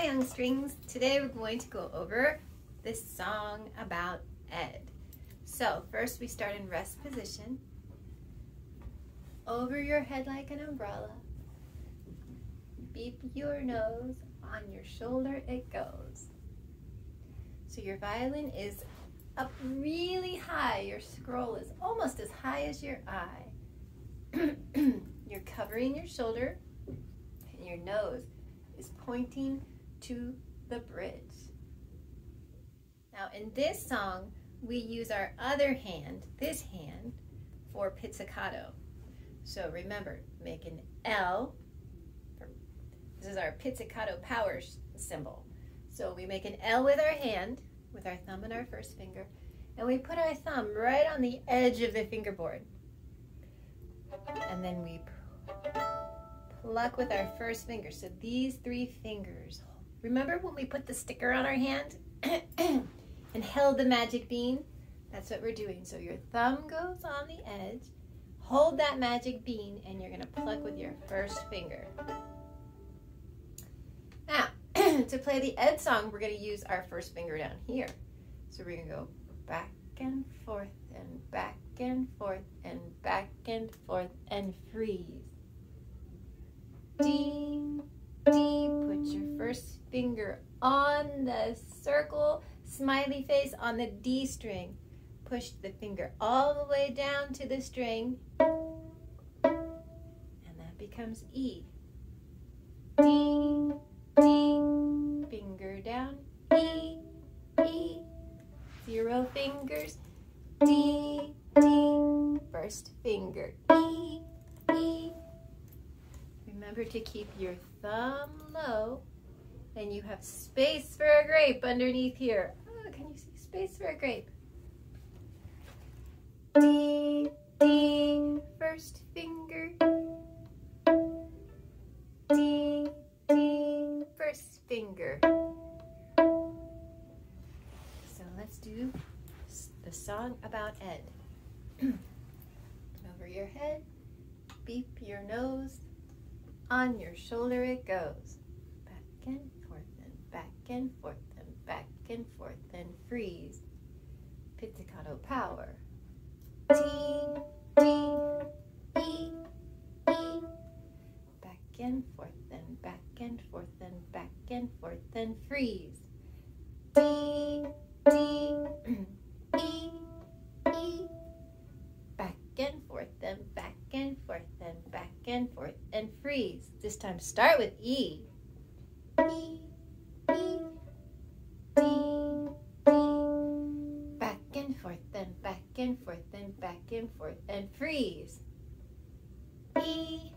Hi Young Strings. Today we're going to go over this song about Ed. So first we start in rest position. Over your head like an umbrella. Beep your nose, on your shoulder it goes. So your violin is up really high. Your scroll is almost as high as your eye. You're covering your shoulder and your nose is pointing to the bridge. Now in this song, we use our other hand, this hand, for pizzicato. So remember, make an L. This is our pizzicato power symbol. So we make an L with our hand, with our thumb and our first finger, and we put our thumb right on the edge of the fingerboard. And then we pluck with our first finger. So these three fingers. Remember when we put the sticker on our hand and held the magic bean? That's what we're doing. So your thumb goes on the edge, hold that magic bean, and you're going to pluck with your first finger. Now, to play the Ed song, we're going to use our first finger down here. So we're to go back and forth and back and forth and back and forth and freeze. D, put your first finger on the circle, smiley face on the D string. Push the finger all the way down to the string, and that becomes E. D, D, finger down, E, E, zero fingers, D, D, first finger, E, Remember to keep your thumb low. And you have space for a grape underneath here. Oh, can you see space for a grape? D, D, first finger. D, D, first finger. So let's do the song about Ed. Over your head, beep your nose, on your shoulder it goes. Back and forth and back and forth and back and forth and freeze. Pizzicato power. T, D, E, E. Back and forth and back and forth and back and forth and freeze. D, D, E, E. Back and forth and back and forth and forth and freeze. This time start with E. E, E, D, D. Back and forth and back and forth and back and forth and freeze. E,